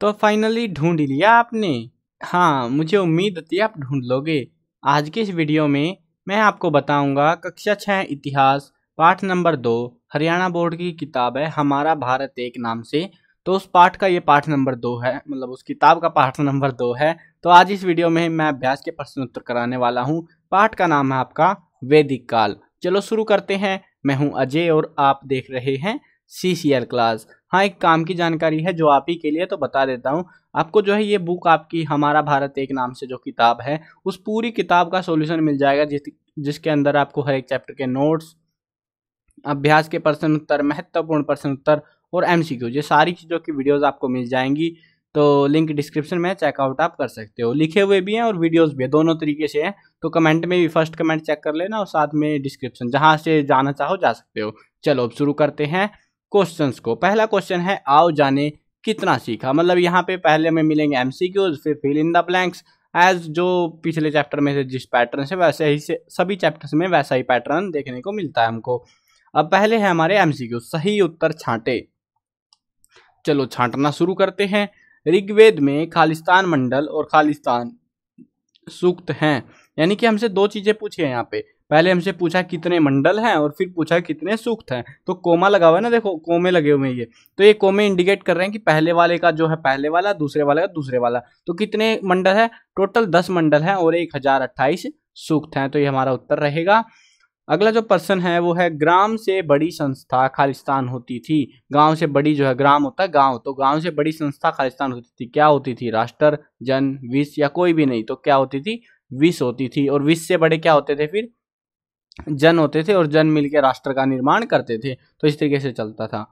तो फाइनली ढूंढ लिया आपने। हाँ मुझे उम्मीद थी आप ढूंढ लोगे। आज के इस वीडियो में मैं आपको बताऊँगा कक्षा छः इतिहास, पाठ नंबर दो, हरियाणा बोर्ड की किताब है, हमारा भारत एक नाम से। तो उस पाठ का ये पाठ नंबर दो है मतलब उस किताब का पाठ नंबर दो है। तो आज इस वीडियो में मैं अभ्यास के प्रश्न उत्तर कराने वाला हूँ। पाठ का नाम है आपका वैदिक काल। चलो शुरू करते हैं। मैं हूँ अजय और आप देख रहे हैं सी सी एल क्लास हाँ एक काम की जानकारी है, जो आप ही के लिए तो बता देता हूँ। आपको जो है, ये बुक आपकी हमारा भारत एक नाम से जो किताब है, उस पूरी किताब का सॉल्यूशन मिल जाएगा जिस जिसके अंदर आपको हर एक चैप्टर के नोट्स अभ्यास के प्रश्न उत्तर, महत्वपूर्ण प्रश्न उत्तर और एम सी क्यू ये सारी चीज़ों की वीडियोज़ आपको मिल जाएँगी। तो लिंक डिस्क्रिप्शन में चेकआउट आप कर सकते हो। लिखे हुए भी हैं और वीडियोस भी है, दोनों तरीके से हैं। तो कमेंट में भी फ़र्स्ट कमेंट चेक कर लेना और साथ में डिस्क्रिप्शन जहाँ से जाना चाहो जा सकते हो। चलो, अब शुरू करते हैं। क्वेश्चंस को। पहला क्वेश्चन है, आओ जाने कितना सीखा। मतलब यहाँ पे पहले में मिलेंगे एम फिर fill in the blanks as जो पिछले चैप्टर में से जिस पैटर्न से, वैसे ही से, सभी चैप्टर्स में वैसा ही पैटर्न देखने को मिलता है हमको। अब पहले है हमारे एमसीक्यू सही उत्तर छांटे। चलो छांटना शुरू करते हैं। ऋग्वेद में खालिस्तान मंडल और खालिस्तान सूक्त हैं। यानी कि हमसे दो चीज़ें पूछी है यहाँ पे। पहले हमसे पूछा कितने मंडल हैं और फिर पूछा कितने सूक्त हैं। तो कोमा लगा हुआ है ना, देखो, कोमे लगे हुए हैं ये। तो ये कोमे इंडिकेट कर रहे हैं कि पहले वाले का जो है पहले वाला, दूसरे वाले का दूसरे वाला। तो कितने मंडल है? टोटल दस मंडल है और एक हज़ार अट्ठाईस सूक्त हैं। तो ये हमारा उत्तर रहेगा। अगला जो प्रश्न है, वो है ग्राम से बड़ी संस्था खालिस्तान होती थी। गाँव से बड़ी जो है, ग्राम होता है, गाँव। तो गाँव से बड़ी संस्था खालिस्तान होती थी। क्या होती थी? राष्ट्र, जन, विश्व या कोई भी नहीं। तो क्या होती थी? विश्व होती थी। और विश्व से बड़े क्या होते थे फिर? जन होते थे और जन मिलकर राष्ट्र का निर्माण करते थे तो इस तरीके से चलता था।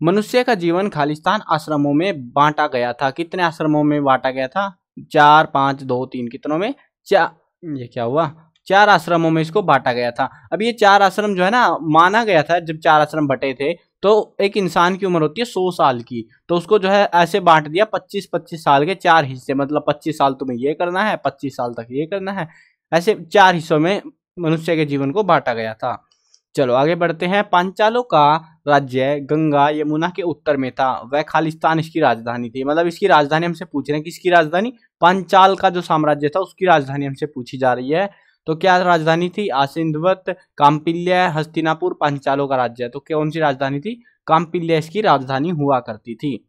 मनुष्य का जीवन खालिस्तान आश्रमों में बांटा गया था। कितने आश्रमों में बांटा गया था? चार, पाँच, दो, तीन, कितनों में? चार ये क्या हुआ? चार आश्रमों में इसको बांटा गया था। अब ये चार आश्रम जो है ना, माना गया था, जब चार आश्रम बटे थे तो एक इंसान की उम्र होती है सौ साल की तो उसको जो है ऐसे बांट दिया पच्चीस पच्चीस साल के चार हिस्से मतलब पच्चीस साल तुम्हें ये करना है, पच्चीस साल तक ये करना है, ऐसे चार हिस्सों में मनुष्य के जीवन को बांटा गया था। चलो, आगे बढ़ते हैं। पांचालों का राज्य गंगा, यमुना के उत्तर में था। वह खालिस्तान इसकी राजधानी थी। मतलब इसकी राजधानी हमसे पूछ रहे हैं किसकी राजधानी पांचाल का जो साम्राज्य था, उसकी राजधानी हमसे पूछी जा रही है। तो क्या राजधानी थी? आसिंधवत काम्पिल्य हस्तिनापुर पांचालों का राज्य तो कौन सी राजधानी थी? काम्पिल्य इसकी राजधानी हुआ करती थी।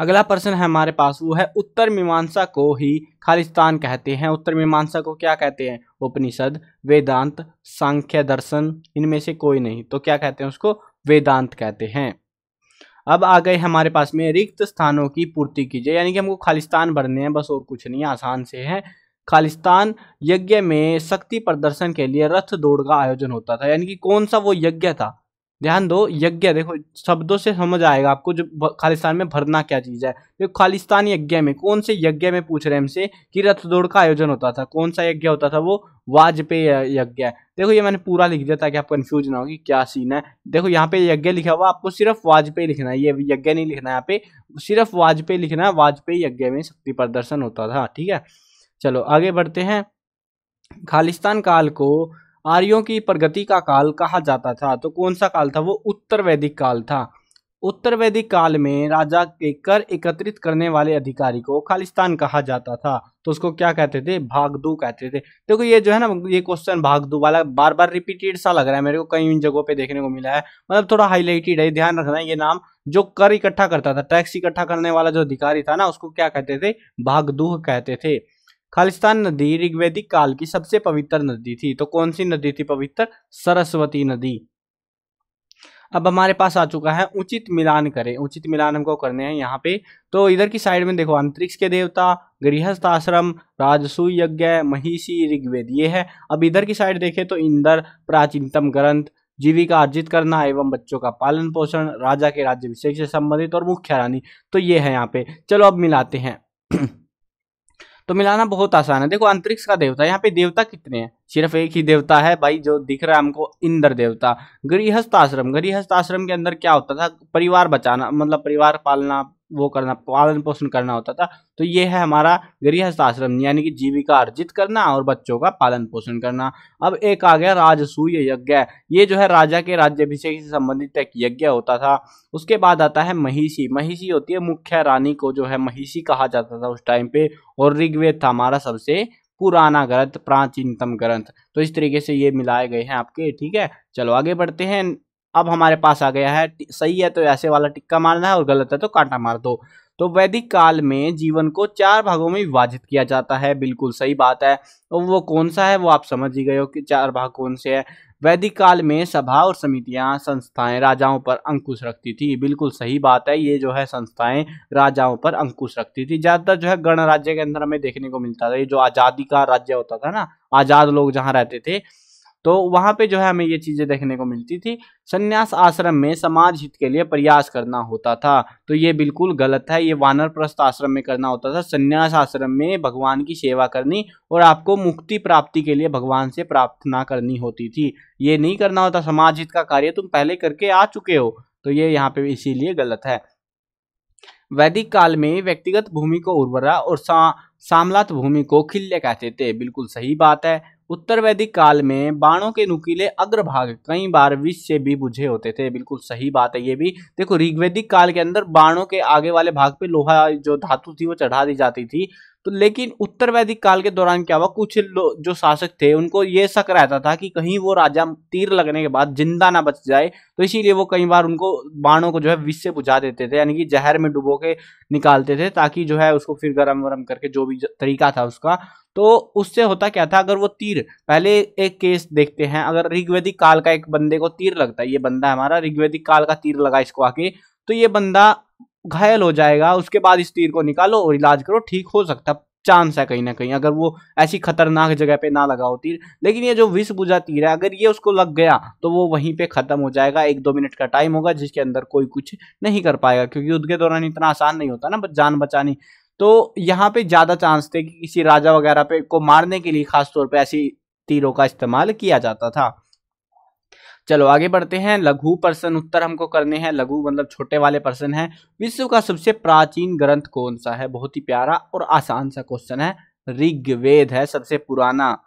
अगला प्रश्न है हमारे पास, वो है उत्तर मीमांसा को ही खालिस्तान कहते हैं। उत्तर मीमांसा को क्या कहते हैं? उपनिषद, वेदांत, सांख्य, दर्शन, इनमें से कोई नहीं तो क्या कहते हैं उसको? वेदांत कहते हैं। अब आ गए हमारे पास में रिक्त स्थानों की पूर्ति कीजिए। यानी कि हमको खालिस्तान भरने हैं, बस और कुछ नहीं, आसान से है। खालिस्तान यज्ञ में शक्ति प्रदर्शन के लिए रथ दौड़ का आयोजन होता था। यानी कि कौन सा वो यज्ञ था? ध्यान दो, यज्ञ, देखो, शब्दों से समझ आएगा आपको जो खालिस्तान में भरना क्या चीज़ है। देखो, खालिस्तान यज्ञ में, कौन से यज्ञ में पूछ रहे हैं हमसे कि रथ दौड़ का आयोजन होता था, कौन सा यज्ञ होता था वो? वाजपेयी यज्ञ है। देखो, ये मैंने पूरा लिख दिया ताकि आप कंफ्यूज ना हो कि क्या सीन है। देखो, यहाँ पे यज्ञ लिखा हुआ, आपको सिर्फ़ वाजपेयी लिखना है, ये यज्ञ नहीं लिखना है यहाँ पे, सिर्फ़ वाजपेयी लिखना है, वाजपेयी यज्ञ में शक्ति प्रदर्शन होता था, ठीक है। चलो, आगे बढ़ते हैं। खालिस्तान काल को आर्यों की प्रगति का काल कहा जाता था। तो कौन सा काल था? वो उत्तर वैदिक काल था। उत्तर वैदिक काल में राजा के कर एकत्रित करने वाले अधिकारी को खालिस्तान कहा जाता था। तो उसको क्या कहते थे? भागदू कहते थे। देखो, ये जो है ना, ये क्वेश्चन भागदू वाला बार बार रिपीटेड सा लग रहा है मेरे को, कई इन जगहों पे देखने को मिला है। मतलब थोड़ा हाईलाइटेड है, ध्यान रखना ये नाम। जो कर इकट्ठा करता था टैक्स इकट्ठा करने वाला जो अधिकारी था ना, उसको क्या कहते थे? भागदूह कहते थे। खालिस्तान नदी ऋग्वेदिक काल की सबसे पवित्र नदी थी। तो कौन सी नदी थी पवित्र? सरस्वती नदी। अब हमारे पास आ चुका है उचित मिलान करें। उचित मिलान हमको करने हैं यहाँ पे। तो इधर की साइड में देखो, अंतरिक्ष के देवता, गृहस्थ आश्रम राजसु यज्ञ, महिषी, ऋग्वेद, ये है। अब इधर की साइड देखें तो इंदर, प्राचीनतम ग्रंथ, जीविका अर्जित करना एवं बच्चों का पालन पोषण, राजा के राज्य विषय से संबंधित और मुख्य रानी। तो ये है यहाँ पे। चलो अब मिलाते हैं। तो मिलाना बहुत आसान है। देखो, अंतरिक्ष का देवता, यहाँ पे देवता कितने हैं? सिर्फ़ एक ही देवता है भाई, जो दिख रहा है हमको, इंद्र देवता। गृहस्थ आश्रम गृहस्थ आश्रम के अंदर क्या होता था? परिवार बचाना मतलब परिवार पालना वो करना, पालन पोषण करना होता था। तो ये है हमारा गृहस्थ आश्रम, यानी कि जीविका अर्जित करना और बच्चों का पालन पोषण करना। अब एक आ गया राजसूय यज्ञ। ये जो है राजा के राज्यभिषेक से संबंधित एक यज्ञ होता था। उसके बाद आता है महिषी। महिषी होती है मुख्य रानी को जो है महिषी कहा जाता था उस टाइम पे। और ऋग्वेद था हमारा सबसे पुराना ग्रंथ, प्राचीनतम ग्रंथ। तो इस तरीके से ये मिलाए गए हैं आपके, ठीक है? चलो आगे बढ़ते हैं। अब हमारे पास आ गया है सही है तो ऐसे वाला टिक्का मारना है और गलत है तो कांटा मार दो। तो वैदिक काल में जीवन को चार भागों में विभाजित किया जाता है, बिल्कुल सही बात है। तो वो कौन सा है वो आप समझ ही गए हो कि चार भाग कौन से है। वैदिक काल में सभा और समितियाँ संस्थाएँ राजाओं पर अंकुश रखती थी, बिल्कुल सही बात है, ये जो है संस्थाएँ राजाओं पर अंकुश रखती थी। ज़्यादातर जो है गणराज्य के अंदर हमें देखने को मिलता था, ये जो आज़ादी का राज्य होता था ना, आज़ाद लोग जहाँ रहते थे तो वहाँ पे जो है हमें ये चीज़ें देखने को मिलती थी। संन्यास आश्रम में समाज हित के लिए प्रयास करना होता था। तो ये बिल्कुल गलत है। ये वानर प्रस्थ आश्रम में करना होता था। संन्यास आश्रम में भगवान की सेवा करनी और आपको मुक्ति प्राप्ति के लिए भगवान से प्रार्थना करनी होती थी। ये नहीं करना होता समाज हित का कार्य। तुम पहले करके आ चुके हो। तो ये यहाँ पे इसीलिए गलत है। वैदिक काल में व्यक्तिगत भूमि को उर्वरा और सा, सामलात भूमि को खिल्य कहते थे। बिल्कुल सही बात है। उत्तर वैदिक काल में बाणों के नुकीले अग्रभाग कई बार विष से भी बुझे होते थे। बिल्कुल सही बात है ये भी। देखो, ऋग्वेदिक काल के अंदर बाणों के आगे वाले भाग पे लोहा जो धातु थी वो चढ़ा दी जाती थी। तो लेकिन उत्तर वैदिक काल के दौरान क्या हुआ? कुछ जो शासक थे, उनको ये शक रहता था कि कहीं वो राजा तीर लगने के बाद ज़िंदा ना बच जाए तो इसीलिए वो कई बार उनको बाणों को जो है विष से बुझा देते थे, यानी कि जहर में डुबो के निकालते थे, ताकि जो है उसको फिर गरम वरम करके जो भी तरीका था उसका। तो उससे होता क्या था? अगर वो तीर, पहले एक केस देखते हैं, अगर ऋग्वेदिक काल का एक बंदे को तीर लगता है, ये बंदा हमारा, ऋग्वेदिक काल का तीर लगा इसको आके तो ये बंदा घायल हो जाएगा, उसके बाद इस तीर को निकालो और इलाज करो, ठीक हो सकता चांस है कहीं ना कहीं, अगर वो ऐसी खतरनाक जगह पे ना लगा हो तीर। लेकिन ये जो विष बुझा तीर है, अगर ये उसको लग गया तो वो वहीं पे खत्म हो जाएगा, एक दो मिनट का टाइम होगा, जिसके अंदर कोई कुछ नहीं कर पाएगा, क्योंकि युद्ध के दौरान इतना आसान नहीं होता ना बस जान बचानी। तो यहाँ पे ज़्यादा चांस थे कि किसी राजा वगैरह पे को मारने के लिए खासतौर पर ऐसी तीरों का इस्तेमाल किया जाता था। चलो, आगे बढ़ते हैं। लघु प्रश्न उत्तर हमको करने हैं। लघु मतलब छोटे वाले प्रश्न है। विश्व का सबसे प्राचीन ग्रंथ कौन सा है? बहुत ही प्यारा और आसान सा क्वेश्चन है। ऋग्वेद है सबसे पुराना।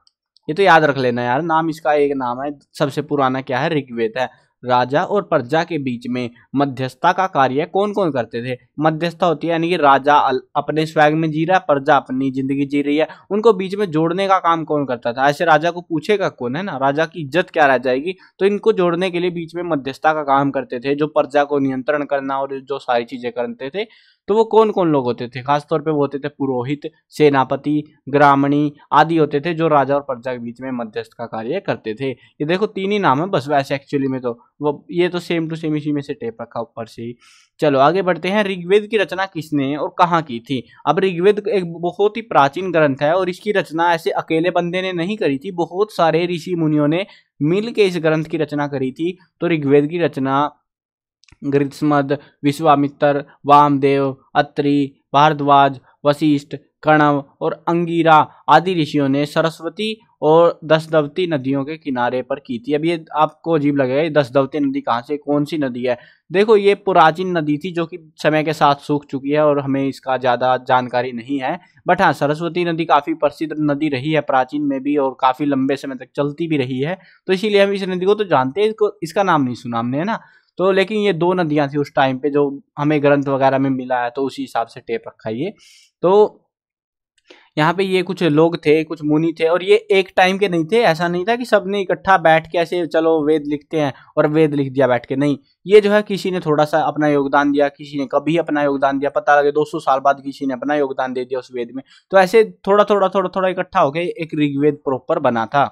ये तो याद रख लेना यार, नाम इसका एक नाम है। सबसे पुराना क्या है? ऋग्वेद है। राजा और प्रजा के बीच में मध्यस्थता का कार्य कौन कौन करते थे? मध्यस्थता होती है, यानी कि राजा अपने स्वैग में जी रहा है, प्रजा अपनी ज़िंदगी जी रही है। उनको बीच में जोड़ने का काम कौन करता था? ऐसे राजा को पूछेगा कौन, है ना? राजा की इज़्ज़त क्या रह जाएगी? तो इनको जोड़ने के लिए बीच में मध्यस्थता का काम करते थे, जो प्रजा को नियंत्रण करना और जो सारी चीज़ें करते थे। तो वो कौन कौन लोग होते थे? खासतौर पे वो होते थे पुरोहित, सेनापति, ग्रामणी आदि होते थे जो राजा और प्रजा के बीच में मध्यस्थ का कार्य करते थे। ये देखो तीन ही नाम है बस, वैसे एक्चुअली में तो। वो, ये तो सेम टू सेम इसी में से टेप रखा ऊपर से ही। चलो, आगे बढ़ते हैं। ऋग्वेद की रचना किसने और कहाँ की थी? अब ऋग्वेद एक बहुत ही प्राचीन ग्रंथ है और इसकी रचना ऐसे अकेले बंदे ने नहीं करी थी, बहुत सारे ऋषि मुनियों ने मिल के इस ग्रंथ की रचना करी थी। तो ऋग्वेद की रचना ग्रीष्मद विश्वामित्र वामदेव, अत्रि, भारद्वाज, वशिष्ठ, कणव और अंगीरा आदि ऋषियों ने सरस्वती और दसदवती नदियों के किनारे पर की थी। अब ये आपको अजीब लगेगा, ये दसदवती नदी कहाँ से, कौन सी नदी है? देखो, ये पुराचीन नदी थी जो कि समय के साथ सूख चुकी है और हमें इसका ज़्यादा जानकारी नहीं है। बट हाँ सरस्वती नदी काफ़ी प्रसिद्ध नदी रही है प्राचीन में भी और काफ़ी लंबे समय तक चलती भी रही है। तो इसीलिए हम इस नदी को तो जानते हैं, इसको, इसका नाम नहीं सुना हमने, है ना? तो लेकिन ये दो नदियाँ थी उस टाइम पे जो हमें ग्रंथ वगैरह में मिला है तो उसी हिसाब से टेप रखा ये। तो यहाँ पे ये कुछ लोग थे, कुछ मुनि थे और ये एक टाइम के नहीं थे, ऐसा नहीं था कि सबने इकट्ठा बैठ के ऐसे चलो वेद लिखते हैं और वेद लिख दिया बैठ के, नहीं। ये जो है किसी ने थोड़ा सा अपना योगदान दिया, किसी ने कभी अपना योगदान दिया, पता लगे 200 साल बाद किसी ने अपना योगदान दे दिया उस वेद में। तो ऐसे थोड़ा थोड़ा थोड़ा थोड़ा इकट्ठा होकर एक ऋग्वेद प्रॉपर बना था।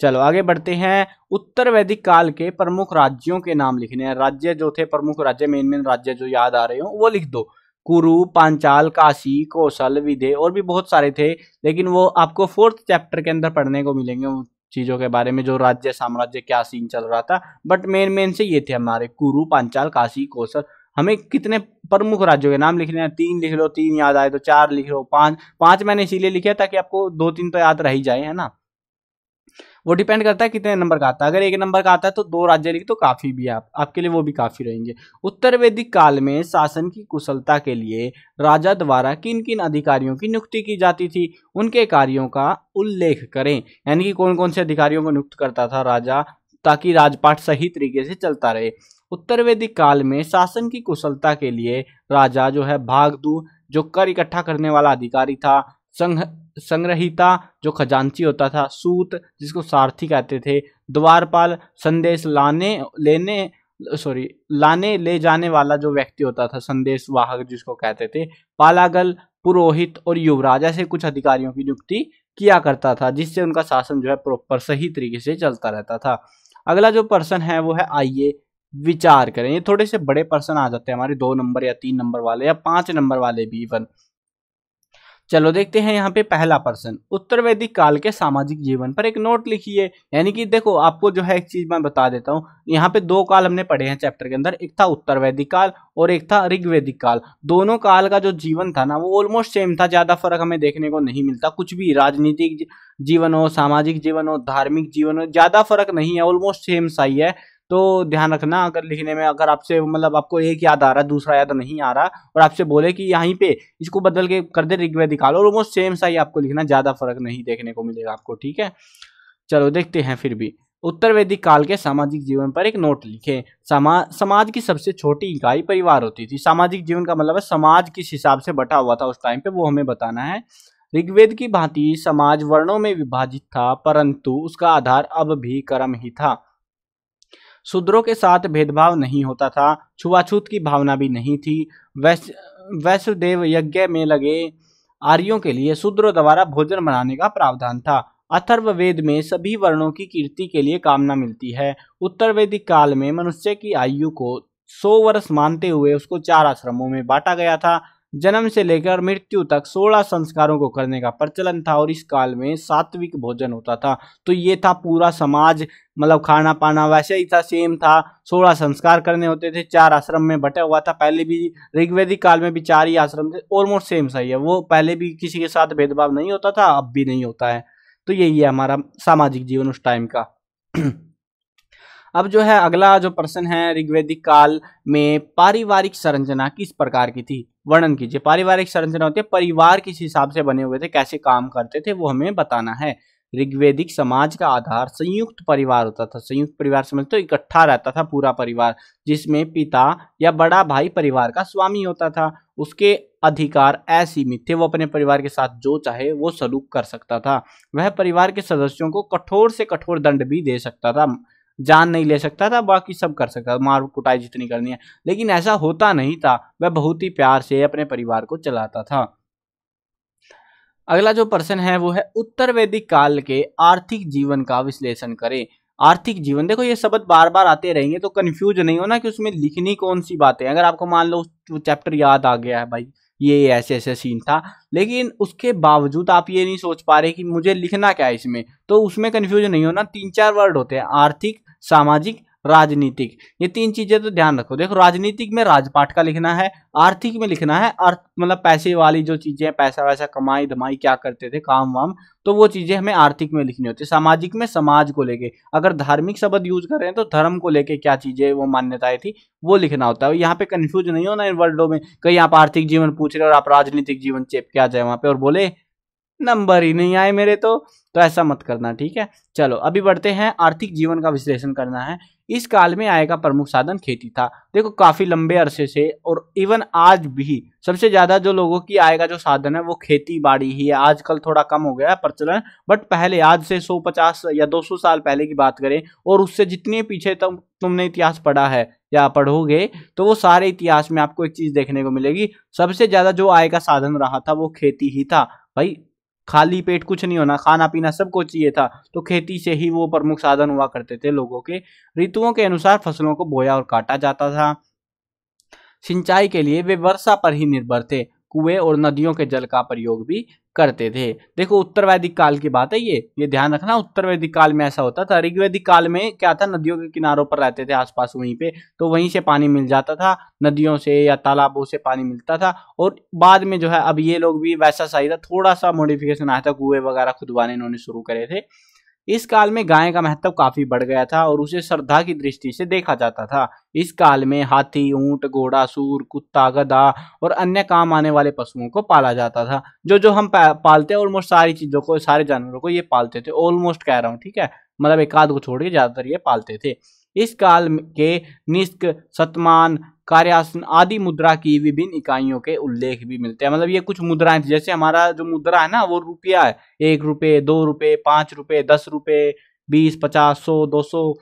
चलो, आगे बढ़ते हैं। उत्तर वैदिक काल के प्रमुख राज्यों के नाम लिखने हैं। राज्य जो थे, प्रमुख राज्य मेन मेन राज्य जो याद आ रहे हो, वो लिख दो। कुरु, पांचाल, काशी, कौशल, विधे और भी बहुत सारे थे, लेकिन वो आपको फोर्थ चैप्टर के अंदर पढ़ने को मिलेंगे उन चीज़ों के बारे में, जो राज्य, साम्राज्य, क्या सीन चल रहा था। बट मेन मेन से ये थे हमारे, कुरु, पांचाल, काशी, कौशल। हमें कितने प्रमुख राज्यों के नाम लिखने हैं? तीन लिख लो, तीन याद आए तो चार लिख लो, पाँच। पाँच मैंने इसीलिए लिखे ताकि आपको दो तीन तो याद रह जाए, है ना? वो डिपेंड करता है कितने नंबर का आता है। अगर एक नंबर का आता है तो दो राज्य लिखे तो काफ़ी भी आप, आपके लिए वो भी काफ़ी रहेंगे। उत्तर वैदिक काल में शासन की कुशलता के लिए राजा द्वारा किन किन अधिकारियों की नियुक्ति की जाती थी? उनके कार्यों का उल्लेख करें। यानी कि कौन कौन से अधिकारियों को नियुक्त करता था राजा, ताकि राजपाट सही तरीके से चलता रहे। उत्तर वैदिक काल में शासन की कुशलता के लिए राजा जो है भागदू, जो कर इकट्ठा करने वाला अधिकारी था संघ संग्रहिता, जो खजांची होता था, सूत, जिसको सारथी कहते थे, द्वारपाल, संदेश लाने, लेने सॉरी लाने, ले जाने वाला जो व्यक्ति होता था संदेश वाहक जिसको कहते थे, पालागल, पुरोहित और युवराज, ऐसे कुछ अधिकारियों की नियुक्ति किया करता था, जिससे उनका शासन जो है प्रॉपर सही तरीके से चलता रहता था। अगला जो पर्सन है, वो है, आइए विचार करें। ये थोड़े से बड़े पर्सन आ जाते हैं, हमारे दो नंबर या तीन नंबर वाले या पाँच नंबर वाले भी इवन चलो देखते हैं यहाँ पे पहला प्रश्न। उत्तर वैदिक काल के सामाजिक जीवन पर एक नोट लिखिए यानी कि देखो, आपको जो है एक चीज़ मैं बता देता हूँ। यहाँ पे दो काल हमने पढ़े हैं चैप्टर के अंदर। एक था उत्तर वैदिक काल और एक था ऋग्वेदिक काल। दोनों काल का जो जीवन था ना, वो ऑलमोस्ट सेम था। ज़्यादा फ़र्क हमें देखने को नहीं मिलता। कुछ भी राजनीतिक जीवन हो, सामाजिक जीवन हो, धार्मिक जीवन हो, ज़्यादा फ़र्क नहीं है। ऑलमोस्ट सेम सा ही है। तो ध्यान रखना, अगर लिखने में अगर आपसे मतलब आपको एक याद आ रहा है, दूसरा याद नहीं आ रहा और आपसे बोले कि यहीं पे इसको बदल के कर दे ऋग्वेदिक और ऑलमोस्ट सेम सा ही आपको लिखना, ज़्यादा फ़र्क नहीं देखने को मिलेगा आपको, ठीक है? चलो देखते हैं फिर भी। उत्तर वैदिक काल के सामाजिक जीवन पर एक नोट लिखे। समा, समाज की सबसे छोटी इकाई परिवार होती थी। सामाजिक जीवन का मतलब है समाज किस हिसाब से बटा हुआ था उस टाइम पे, वो हमें बताना है। ऋग्वेद की भांति समाज वर्णों में विभाजित था, परंतु उसका आधार अब भी कर्म ही था। शूद्रों के साथ भेदभाव नहीं होता था, छुआछूत की भावना भी नहीं थी। वैस, वैष्णदेव यज्ञ में लगे आर्यों के लिए शूद्रों द्वारा भोजन बनाने का प्रावधान था। अथर्व वेद में सभी वर्णों की कीर्ति के लिए कामना मिलती है। उत्तर वैदिक काल में मनुष्य की आयु को सौ वर्ष मानते हुए उसको चार आश्रमों में बांटा गया था। जन्म से लेकर मृत्यु तक सोलह संस्कारों को करने का प्रचलन था और इस काल में सात्विक भोजन होता था। तो ये था पूरा समाज मतलब खाना पाना वैसे ही था सेम था। सोलह संस्कार करने होते थे, चार आश्रम में बटे हुआ था। पहले भी ऋग्वेदिक काल में भी चार ही आश्रम थे ऑलमोस्ट सेम सही है। वो पहले भी किसी के साथ भेदभाव नहीं होता था, अब भी नहीं होता है। तो यही है हमारा सामाजिक जीवन उस टाइम का। अब जो है, अगला जो प्रश्न है, ऋग्वेदिक काल में पारिवारिक संरचना किस प्रकार की थी? वर्णन कीजिए। पारिवारिक संरचना होती है, परिवार किस हिसाब से बने हुए थे, कैसे काम करते थे, वो हमें बताना है। ऋग्वेदिक समाज का आधार संयुक्त परिवार होता था। संयुक्त परिवार समझ तो इकट्ठा रहता था पूरा परिवार, जिसमें पिता या बड़ा भाई परिवार का स्वामी होता था। उसके अधिकार असीमित थे, वो अपने परिवार के साथ जो चाहे, वो सलूक कर सकता था। वह परिवार के सदस्यों को कठोर से कठोर दंड भी दे सकता था। जान नहीं ले सकता था, बाकी सब कर सकता था, मार कुटाई जितनी करनी है। लेकिन ऐसा होता नहीं था, वह बहुत ही प्यार से अपने परिवार को चलाता था। अगला जो प्रश्न है, वो है उत्तर वैदिक काल के आर्थिक जीवन का विश्लेषण करें। आर्थिक जीवन, देखो ये शब्द बार बार आते रहेंगे तो कंफ्यूज नहीं होना कि उसमें लिखनी कौन सी बातें अगर आपको मान लो वो चैप्टर याद आ गया है भाई, ये ऐसे ऐसे सीन था, लेकिन उसके बावजूद आप ये नहीं सोच पा रहे कि मुझे लिखना क्या है इसमें? तो उसमें कंफ्यूजन नहीं होना तीन चार वर्ड होते हैं, आर्थिक सामाजिक, राजनीतिक। ये तीन चीज़ें तो ध्यान रखो। देखो, राजनीतिक में राजपाट का लिखना है, आर्थिक में लिखना है अर्थ मतलब पैसे वाली जो चीज़ें पैसा वैसा कमाई धमाई क्या करते थे, काम वाम तो वो चीज़ें हमें आर्थिक में लिखनी होती है। सामाजिक में समाज को लेके, अगर धार्मिक शब्द यूज़ कर तो धर्म को लेके क्या चीज़ें वो मान्यताएँ थी, वो लिखना होता है। यहाँ पे कंफ्यूज नहीं होना इन वर्ल्डों में, कहीं आप आर्थिक जीवन पूछ रहे हो और आप राजनीतिक जीवन चेप के आ जाए वहाँ पे और बोले नंबर ही नहीं आए मेरे तो तो ऐसा मत करना, ठीक है? चलो, अभी बढ़ते हैं, आर्थिक जीवन का विश्लेषण करना है। इस काल में आय का प्रमुख साधन खेती था। देखो, काफ़ी लंबे अरसे से और इवन आज भी सबसे ज़्यादा जो लोगों की आय का जो साधन है, वो खेती बाड़ी ही है। आजकल थोड़ा कम हो गया है प्रचलन बट पहले, आज से 150 या 200 साल पहले की बात करें और उससे जितने पीछे तुम, तुमने इतिहास पढ़ा है या पढ़ोगे तो वो सारे इतिहास में आपको एक चीज़ देखने को मिलेगी। सबसे ज़्यादा जो आय का साधन रहा था, वो खेती ही था। भाई खाली पेट कुछ नहीं होना खाना पीना सबको चाहिए था। तो खेती से ही वो प्रमुख साधन हुआ करते थे लोगों के। ऋतुओं के अनुसार फ़सलों को बोया और काटा जाता था। सिंचाई के लिए वे वर्षा पर ही निर्भर थे। कुएँ और नदियों के जल का प्रयोग भी करते थे। देखो, उत्तर वैदिक काल की बात है ये ये ध्यान रखना, उत्तर वैदिक काल में ऐसा होता था। ऋग्वैदिक काल में क्या था, नदियों के किनारों पर रहते थे, आसपास वहीं पे तो वहीं से पानी मिल जाता था, नदियों से या तालाबों से पानी मिलता था, और बाद में जो है, अब ये लोग भी वैसा सही था, थोड़ा सा मॉडिफिकेशन आया था, कुएँ वगैरह खुदवाने इन्होंने शुरू करे थे। इस काल में गाय का महत्व काफ़ी बढ़ गया था और उसे श्रद्धा की दृष्टि से देखा जाता था। इस काल में हाथी, ऊँट, घोड़ा, सूर, कुत्ता, गधा और अन्य काम आने वाले पशुओं को पाला जाता था। जो जो हम पालते ऑलमोस्ट सारी चीज़ों को, सारे जानवरों को ये पालते थे। ऑलमोस्ट कह रहा हूँ, ठीक है? मतलब एक आध को छोड़ के ज़्यादातर ये पालते थे। इस काल के निष्क, सतमान कार्यासन आदि मुद्रा की विभिन्न इकाइयों के उल्लेख भी मिलते हैं। मतलब ये कुछ मुद्राएँ थी, जैसे हमारा जो मुद्रा है ना, वो रुपया है। एक रुपये, दो रुपये, पाँच रुपये, दस रुपये, बीस, पचास, सौ, दो सौ,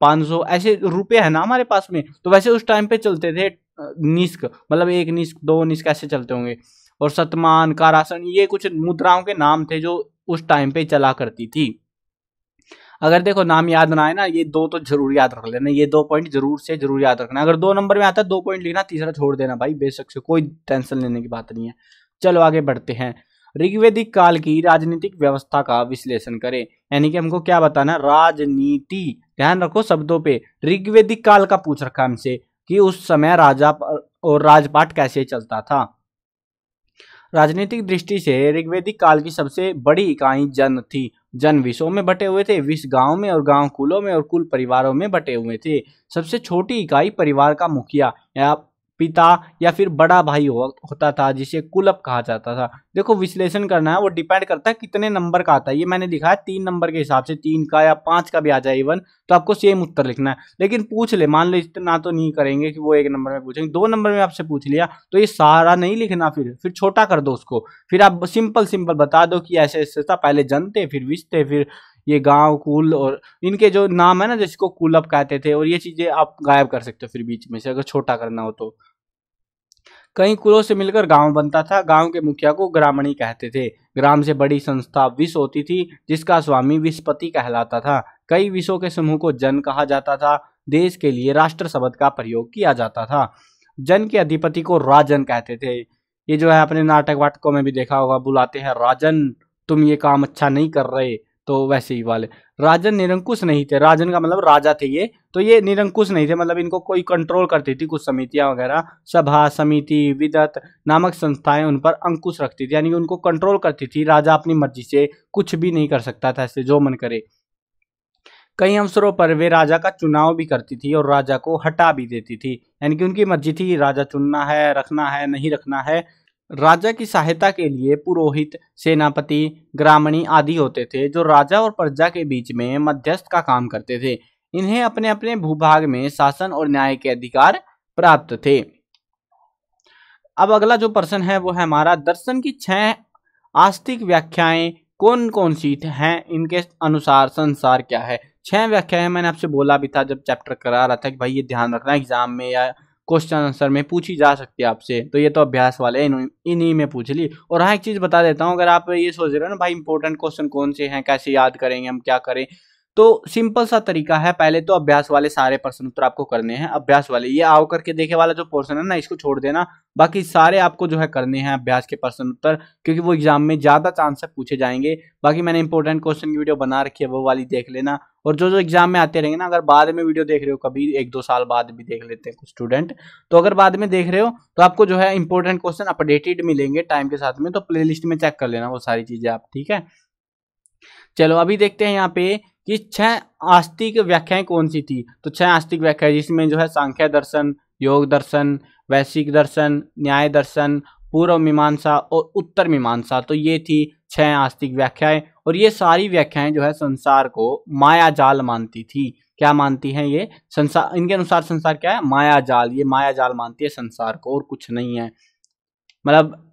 पाँच सौ, ऐसे रुपये है ना हमारे पास में। तो वैसे उस टाइम पे चलते थे निस्क मतलब एक निष्क, दो निस्क ऐसे चलते होंगे। और सतमान कारासन ये कुछ मुद्राओं के नाम थे जो उस टाइम पे चला करती थी। अगर देखो नाम याद ना आए ना, ये दो तो ज़रूर याद रख लेना, ये दो पॉइंट ज़रूर से ज़रूर याद रखना। अगर दो नंबर में आता है, दो पॉइंट लिखना तीसरा छोड़ देना भाई, बेशक से कोई टेंशन लेने की बात नहीं है। चलो आगे बढ़ते हैं। ऋग्वेदिक काल की राजनीतिक व्यवस्था का विश्लेषण करें। यानी कि हमको क्या बताना राजनीति। ध्यान रखो शब्दों पे। ऋग्वेदिक काल का पूछ रखा हमसे कि उस समय राजा और राजपाट कैसे चलता था। राजनीतिक दृष्टि से ऋग्वेदिक काल की सबसे बड़ी इकाई जन थी। जन विषयों में बटे हुए थे, विष गाँव में और गाँव कुलों में और कुल परिवारों में बटे हुए थे। सबसे छोटी इकाई परिवार का मुखिया, या पिता या फिर बड़ा भाई हो, होता था जिसे कुलप कहा जाता था। देखो विश्लेषण करना है वो डिपेंड करता है कितने नंबर का आता है। ये मैंने लिखा है तीन नंबर के हिसाब से तीन का या पाँच का भी आ जाए इवन तो आपको सेम उत्तर लिखना है। लेकिन पूछ ले मान लो इतना तो नहीं करेंगे कि वो एक नंबर में पूछेंगे। दो नंबर में आपसे पूछ लिया तो ये सारा नहीं लिखना फिर फिर छोटा कर दो उसको। फिर आप सिंपल सिंपल बता दो कि ऐसे ऐसे था पहले जन थे फिर विष फिर ये गाँव कुल और इनके जो नाम है ना जिसको कुलअप कहते थे और ये चीज़ें आप गायब कर सकते हो फिर बीच में से अगर छोटा करना हो तो। कई कुलों से मिलकर गाँव बनता था। गाँव के मुखिया को ग्रामणी कहते थे। ग्राम से बड़ी संस्था विष होती थी, जिसका स्वामी विषपति कहलाता था। कई विषों के समूह को जन कहा जाता था। देश के लिए राष्ट्र शब्द का प्रयोग किया जाता था। जन के अधिपति को राजन कहते थे। ये जो है अपने नाटक वाटकों में भी देखा होगा, बुलाते हैं राजन। तुम ये काम अच्छा नहीं कर रहे। तो वैसे ही वाले। राजन निरंकुश नहीं थे। राजन का मतलब राजा थे ये। तो ये निरंकुश नहीं थे मतलब इनको कोई कंट्रोल करती थी, कुछ समितियाँ वगैरह। सभा, समिति, विदत नामक संस्थाएँ उन पर अंकुश रखती थी। यानी कि उनको कंट्रोल करती थी। राजा अपनी मर्ज़ी से कुछ भी नहीं कर सकता था, ऐसे जो मन करे। कई अवसरों पर वे राजा का चुनाव भी करती थी और राजा को हटा भी देती थी। यानी कि उनकी मर्ज़ी थी, राजा चुनना है, रखना है, नहीं रखना है। राजा की सहायता के लिए पुरोहित, सेनापति, ग्रामणी आदि होते थे, जो राजा और प्रजा के बीच में मध्यस्थ का काम करते थे। इन्हें अपने अपने भूभाग में शासन और न्याय के अधिकार प्राप्त थे। अब अगला जो प्रश्न है, वो है हमारा, दर्शन की छह आस्तिक व्याख्याएँ कौन कौन सी हैं? इनके अनुसार संसार क्या है? छह व्याख्याएँ मैंने आपसे बोला भी था जब चैप्टर करा रहा था कि भाई ये ध्यान रखना एग्ज़ाम में या क्वेश्चन आंसर में पूछी जा सकती है आपसे। तो ये तो अभ्यास वाले इन्हीं में पूछ ली। और हाँ एक चीज़ बता देता हूँ, अगर आप ये सोच रहे हो ना, भाई इंपॉर्टेंट क्वेश्चन कौन से हैं, कैसे याद करेंगे, हम क्या करें? तो सिंपल सा तरीका है, पहले तो अभ्यास वाले सारे प्रश्न उत्तर आपको करने हैं, अभ्यास वाले। ये आओ करके देखे वाला जो पोर्शन है ना, इसको छोड़ देना, बाकी सारे आपको जो है करने हैं अभ्यास के प्रश्न उत्तर, क्योंकि वो एग्ज़ाम में ज़्यादा चांस से पूछे जाएँगे। बाकी मैंने इंपॉर्टेंट क्वेश्चन की वीडियो बना रखी है, वो वाली देख लेना। और जो जो एग्ज़ाम में आते रहेंगे ना, अगर बाद में वीडियो देख रहे हो, कभी एक दो साल बाद भी देख लेते हैं कुछ स्टूडेंट तो अगर बाद में देख रहे हो तो आपको जो है इंपॉर्टेंट क्वेश्चन अपडेटेड मिलेंगे टाइम के साथ में तो प्ले में चेक कर लेना वो सारी चीज़ें आप, ठीक है? चलो, अभी देखते हैं यहाँ पे कि छह आस्तिक व्याख्याएँ कौन सी थी? तो छह आस्तिक व्याख्या जिसमें जो है सांख्य दर्शन, योग दर्शन, वैश्विक दर्शन, न्याय दर्शन, पूर्व मीमांसा और उत्तर मीमांसा। तो ये थी छह आस्तिक व्याख्याएँ और ये सारी व्याख्याएँ जो है संसार को माया जाल मानती थी। क्या मानती हैं ये? संसार इनके अनुसार संसार क्या है? माया जाल ये माया जाल मानती है संसार को और कुछ नहीं है। मतलब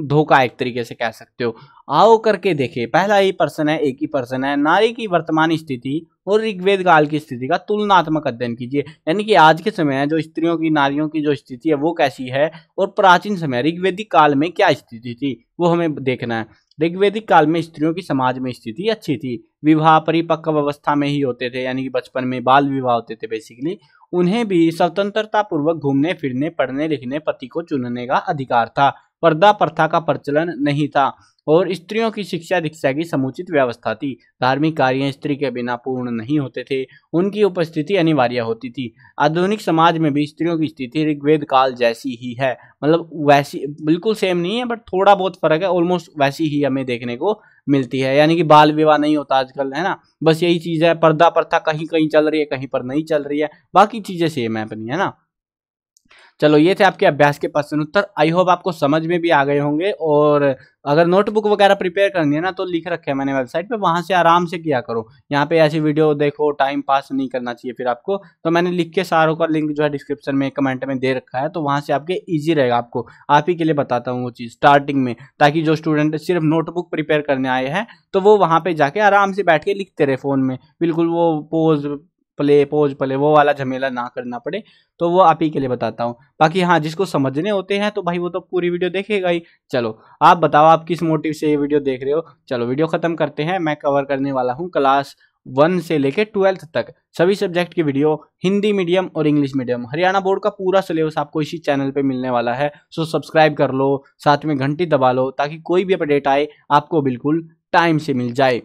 धोखा एक तरीके से कह सकते हो। आओ करके देखे पहला ही पर्सन है, एक ही पर्सन है। नारी की वर्तमान स्थिति और ऋग्वेद काल की स्थिति का तुलनात्मक अध्ययन कीजिए। यानी कि आज के समय है, जो स्त्रियों की, नारियों की जो स्थिति है, वो कैसी है और प्राचीन समय ऋग्वेदिक काल में क्या स्थिति थी, वो हमें देखना है। ऋग्वेदिक काल में स्त्रियों की समाज में स्थिति अच्छी थी। विवाह परिपक्व अवस्था में ही होते थे, यानी कि बचपन में बाल विवाह होते थे बेसिकली उन्हें भी स्वतंत्रता पूर्वक घूमने, फिरने, पढ़ने, लिखने, पति को चुनने का अधिकार था। पर्दा प्रथा का प्रचलन नहीं था और स्त्रियों की शिक्षा दीक्षा की समुचित व्यवस्था थी। धार्मिक कार्य स्त्री के बिना पूर्ण नहीं होते थे। उनकी उपस्थिति अनिवार्य होती थी। आधुनिक समाज में भी स्त्रियों की स्थिति ऋग्वेद काल जैसी ही है। मतलब वैसी, बिल्कुल सेम नहीं है बट थोड़ा बहुत फ़र्क है। ऑलमोस्ट वैसी ही हमें देखने को मिलती है। यानी कि बाल विवाह नहीं होता आजकल, है ना? बस यही चीज़ है। पर्दा प्रथा कहीं कहीं चल रही है, कहीं पर नहीं चल रही है। बाकी चीज़ें सेम है अपनी, है ना? चलो, ये थे आपके अभ्यास के प्रश्न उत्तर। आई होप आपको समझ में भी आ गए होंगे और अगर नोटबुक वगैरह प्रिपेयर करनी है ना तो लिख रखे मैंने वेबसाइट पे, वहाँ से आराम से किया करो। यहाँ पे ऐसी वीडियो देखो टाइम पास नहीं करना चाहिए फिर आपको। तो मैंने लिख के सारों का लिंक जो है डिस्क्रिप्शन में कमेंट में दे रखा है तो वहाँ से आपके ईजी रहेगा आपको। आप ही के लिए बताता हूँ वो चीज़ स्टार्टिंग में, ताकि जो स्टूडेंट सिर्फ़ नोटबुक प्रिपेयर करने आए हैं तो वो वहाँ पे जाके आराम से बैठ के लिखते रहे फ़ोन में। बिल्कुल वो पोज प्ले, पोज प्ले, वो वाला झमेला ना करना पड़े तो वो आप ही के लिए बताता हूँ। बाकी हाँ जिसको समझने होते हैं तो भाई वो तो पूरी वीडियो देखेगा ही। चलो, आप बताओ, आप किस मोटिव से ये वीडियो देख रहे हो? चलो, वीडियो खत्म करते हैं। मैं कवर करने वाला हूँ क्लास वन से लेकर ट्वेल्थ तक। सभी सब्जेक्ट की वीडियो हिंदी मीडियम और इंग्लिश मीडियम हरियाणा बोर्ड का पूरा सिलेबस आपको इसी चैनल पे मिलने वाला है। सो सब्सक्राइब कर लो, साथ में घंटी दबा लो, ताकि कोई भी अपडेट आए, आपको बिल्कुल टाइम से मिल जाए।